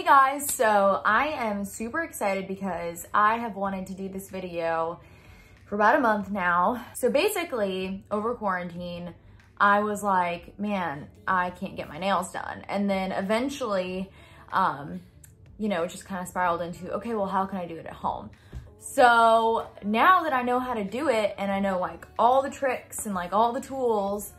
Hey guys, so I am super excited because I have wanted to do this video for about a month now. So basically, over quarantine, I was like, man, I can't get my nails done. And then eventually, um, you know, it just kind of spiraled into, okay, well, how can I do it at home? So now that I know how to do it and I know like all the tricks and like all the tools,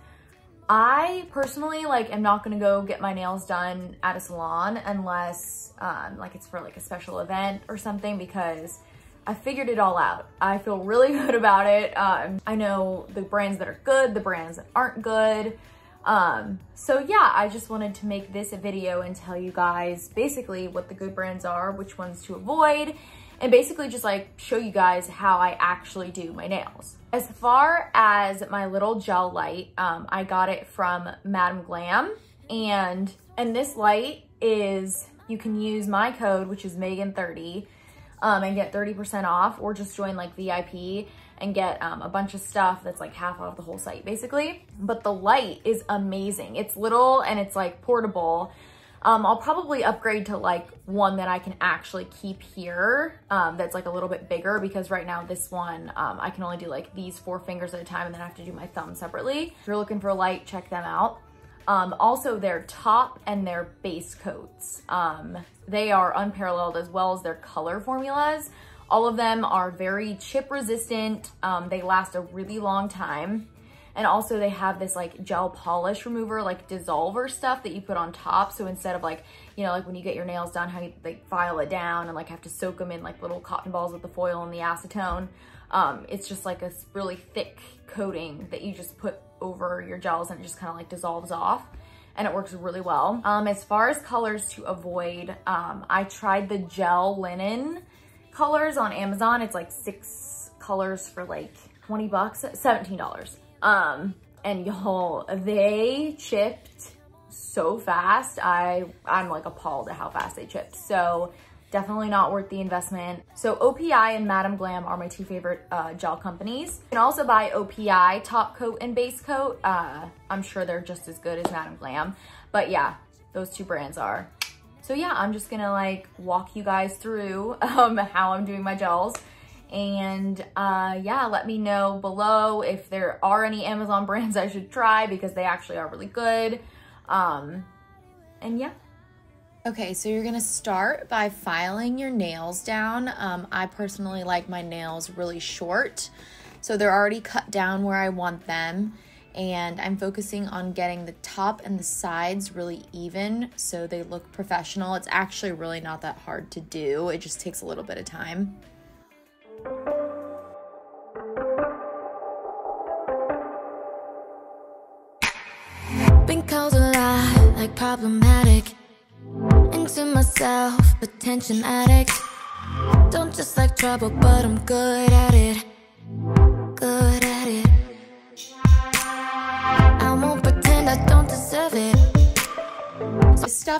I personally like am not gonna go get my nails done at a salon unless um, like it's for like a special event or something because I figured it all out. I feel really good about it. Um, I know the brands that are good, the brands that aren't good. Um, so yeah, I just wanted to make this a video and tell you guys basically what the good brands are, which ones to avoid, and basically just like show you guys how I actually do my nails. As far as my little gel light, um, I got it from Madam Glam and, and this light is, you can use my code, which is Megan30 um, and get 30% off or just join like VIP and get um, a bunch of stuff that's like half off the whole site basically. But the light is amazing. It's little and it's like portable. Um, I'll probably upgrade to like one that I can actually keep here um, that's like a little bit bigger because right now this one, um, I can only do like these four fingers at a time and then I have to do my thumb separately. If you're looking for a light, check them out. Um, also their top and their base coats. Um, they are unparalleled as well as their color formulas. All of them are very chip resistant. Um, they last a really long time. And also they have this like gel polish remover, like dissolver stuff that you put on top. So instead of like, you know, like when you get your nails done, how you like file it down and like have to soak them in like little cotton balls with the foil and the acetone. Um, it's just like a really thick coating that you just put over your gels and it just kind of like dissolves off and it works really well. Um, as far as colors to avoid, um, I tried the gel linen colors on Amazon. It's like six colors for like 20 bucks, $17. Um, and y'all, they chipped so fast. I, I'm like appalled at how fast they chipped. So definitely not worth the investment. So OPI and Madam Glam are my two favorite uh, gel companies. You can also buy OPI top coat and base coat. Uh, I'm sure they're just as good as Madam Glam. But yeah, those two brands are. So yeah, I'm just gonna like walk you guys through um, how I'm doing my gels. And uh, yeah, let me know below if there are any Amazon brands I should try because they actually are really good. Um, and yeah. Okay, so you're gonna start by filing your nails down. Um, I personally like my nails really short, so they're already cut down where I want them. And I'm focusing on getting the top and the sides really even so they look professional. It's actually really not that hard to do, it just takes a little bit of time. Been called a lot, like problematic. Into myself, attention addict. Don't just like trouble, but I'm good at it.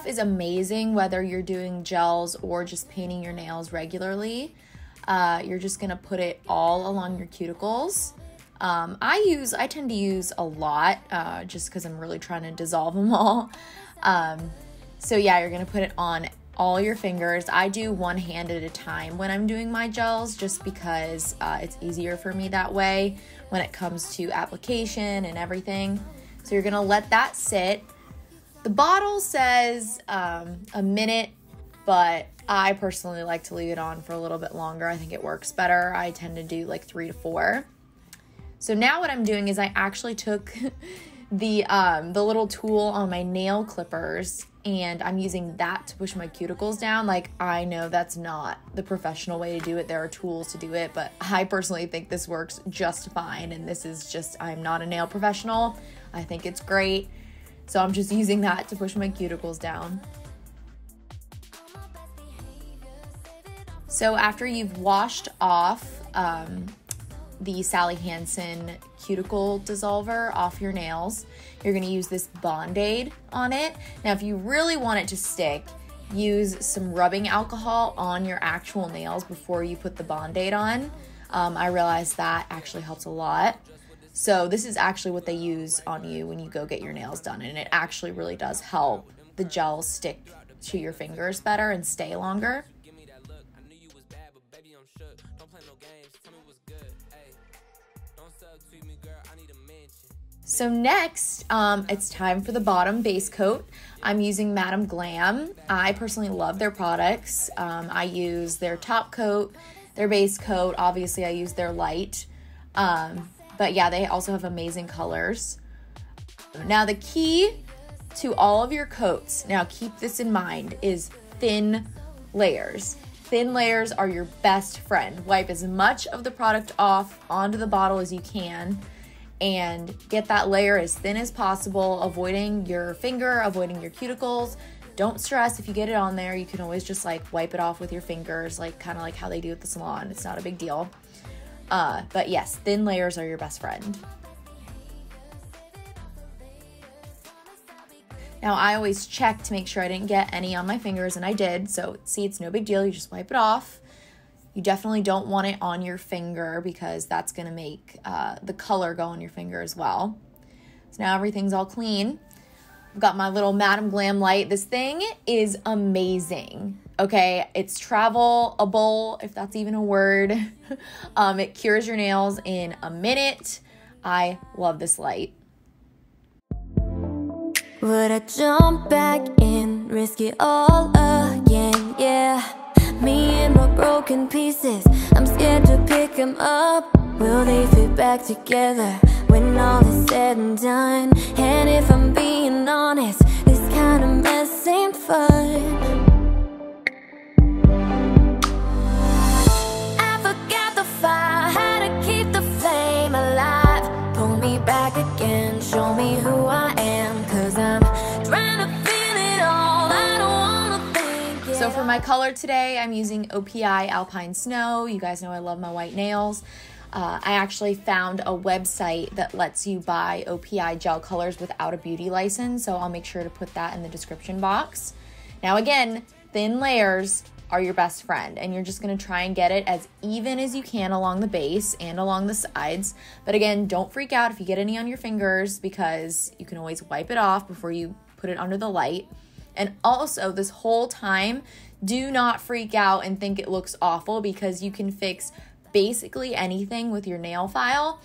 Stuff is amazing whether you're doing gels or just painting your nails regularly. Uh, you're just gonna put it all along your cuticles. Um, I use, I tend to use a lot uh, just because I'm really trying to dissolve them all. Um, so yeah, you're gonna put it on all your fingers. I do one hand at a time when I'm doing my gels just because uh, it's easier for me that way when it comes to application and everything. So you're gonna let that sit. The bottle says um, a minute, but I personally like to leave it on for a little bit longer. I think it works better. I tend to do like three to four. So now what I'm doing is I actually took the um, the little tool on my nail clippers and I'm using that to push my cuticles down. Like I know that's not the professional way to do it. There are tools to do it, but I personally think this works just fine and this is just I'm not a nail professional. I think it's great. So I'm just using that to push my cuticles down. So after you've washed off um, the Sally Hansen cuticle dissolver off your nails, you're gonna use this Bond-Aid on it. Now, if you really want it to stick, use some rubbing alcohol on your actual nails before you put the Bond-Aid on. Um, I realized that actually helps a lot. So this is actually what they use on you when you go get your nails done, and it actually really does help the gel stick to your fingers better and stay longer. So next, um, it's time for the bottom base coat. I'm using Madam Glam. I personally love their products. Um, I use their top coat, their base coat. Obviously, I use their light. Um, but yeah, they also have amazing colors. Now, the key to all of your coats, now keep this in mind, is thin layers. Thin layers are your best friend. Wipe as much of the product off onto the bottle as you can and get that layer as thin as possible, avoiding your finger, avoiding your cuticles. Don't stress if you get it on there. You can always just like wipe it off with your fingers, like kind of like how they do at the salon. It's not a big deal. Uh, but yes, thin layers are your best friend. Now I always check to make sure I didn't get any on my fingers and I did. So see, it's no big deal. You just wipe it off. You definitely don't want it on your finger because that's going to make uh, the color go on your finger as well. So now everything's all clean. I've got my little Madam Glam light. This thing is amazing. Okay, it's travelable, if that's even a word. um, it cures your nails in a minute. I love this light. Would I jump back in, risk it all again? Yeah. Me and my broken pieces I'm scared to pick them up Will they fit back together When all is said and done And if I'm being honest This kind of mess ain't fun color today, I'm using OPI Alpine Snow. You guys know I love my white nails. Uh, I actually found a website that lets you buy OPI gel colors without a beauty license, so I'll make sure to put that in the description box. Now again, thin layers are your best friend and you're just going to try and get it as even as you can along the base and along the sides. But again, don't freak out if you get any on your fingers because you can always wipe it off before you put it under the light. And also, this whole time, do not freak out and think it looks awful because you can fix basically anything with your nail file.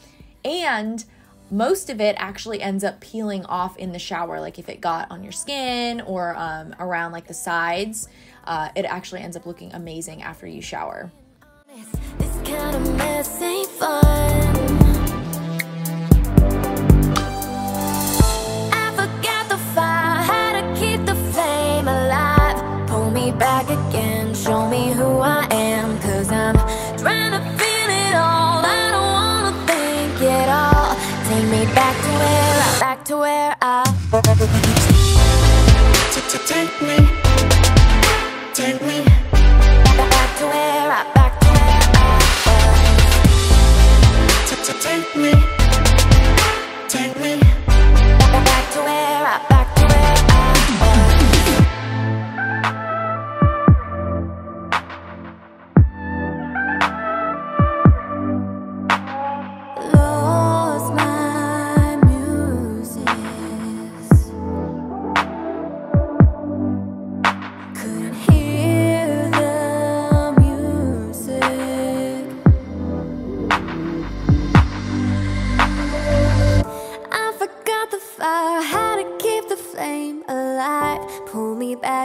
And most of it actually ends up peeling off in the shower. Like if it got on your skin or um, around like the sides, uh, it actually ends up looking amazing after you shower.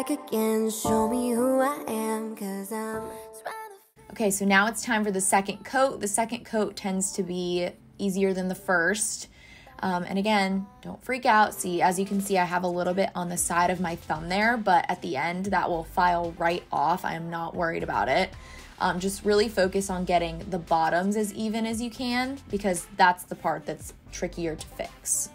Again Show me who I am Cause I'm Okay, so now it's time for the second coat. The second coat tends to be easier than the first. Um, and again, don't freak out. See, as you can see, I have a little bit on the side of my thumb there, but at the end, that will file right off. I am not worried about it. Um, just really focus on getting the bottoms as even as you can because that's the part that's trickier to fix.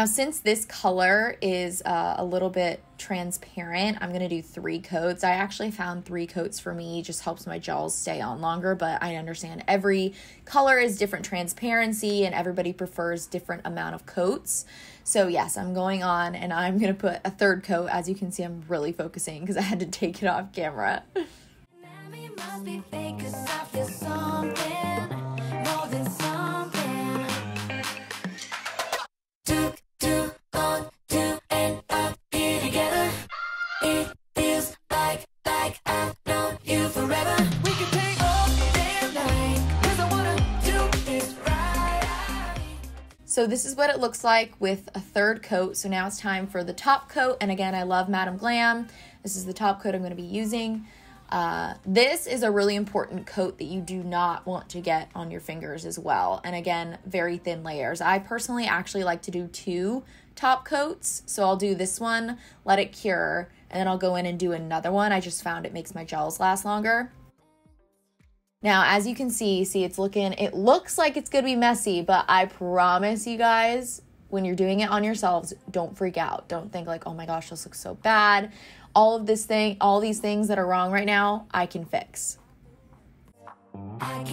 Now, since this color is uh, a little bit transparent, I'm going to do three coats. I actually found three coats for me, just helps my gels stay on longer, but I understand every color is different transparency and everybody prefers different amount of coats. So yes, I'm going on and I'm going to put a third coat. As you can see, I'm really focusing because I had to take it off camera. So this is what it looks like with a third coat. So now it's time for the top coat. And again, I love Madam Glam. This is the top coat I'm going to be using. Uh, this is a really important coat that you do not want to get on your fingers as well. And again, very thin layers. I personally actually like to do two top coats. So I'll do this one, let it cure, and then I'll go in and do another one. I just found it makes my gels last longer. Now, as you can see, see it's looking, it looks like it's gonna be messy, but I promise you guys, when you're doing it on yourselves, don't freak out. Don't think like, oh my gosh, this looks so bad. All of this thing, all these things that are wrong right now, I can fix. I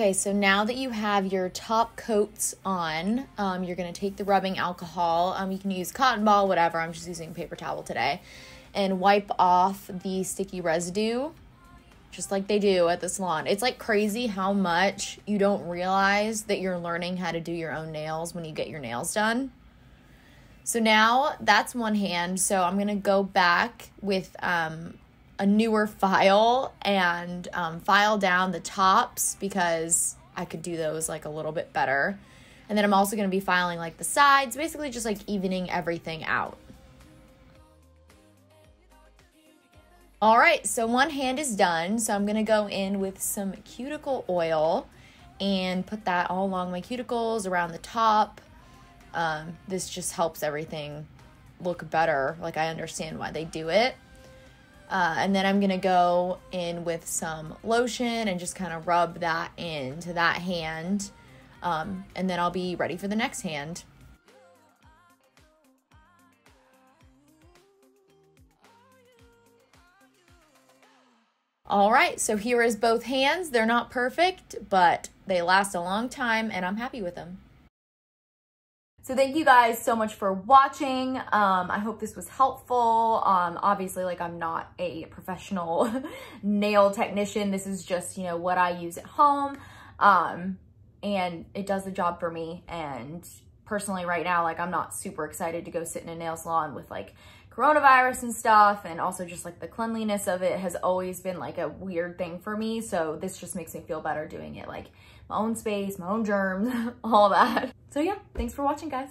Okay, so now that you have your top coats on, um, you're to take the rubbing alcohol. Um, you can use cotton ball, whatever. I'm just using paper towel today. And wipe off the sticky residue, just like they do at the salon. It's like crazy how much you don't realize that you're learning how to do your own nails when you get your nails done. So now that's one hand. So I'm to go back with um, a newer file and um, file down the tops because I could do those like a little bit better. And then I'm also going to be filing like the sides, basically just like evening everything out. All right, so one hand is done. So I'm going to go in with some cuticle oil and put that all along my cuticles, around the top. Um, this just helps everything look better. Like I understand why they do it. Uh, and then I'm to go in with some lotion and just kind of rub that into that hand. Um, and then I'll be ready for the next hand. All right, so here is both hands. They're not perfect, but they last a long time and I'm happy with them. So thank you guys so much for watching. Um, I hope this was helpful. Um, obviously, like I'm not a professional nail technician. This is just, you know, what I use at home. Um, and it does the job for me. And personally right now, like I'm not super excited to go sit in a nail salon with like coronavirus and stuff. And also just like the cleanliness of it has always been like a weird thing for me. So this just makes me feel better doing it like my own space, my own germs, all that. So yeah, thanks for watching guys.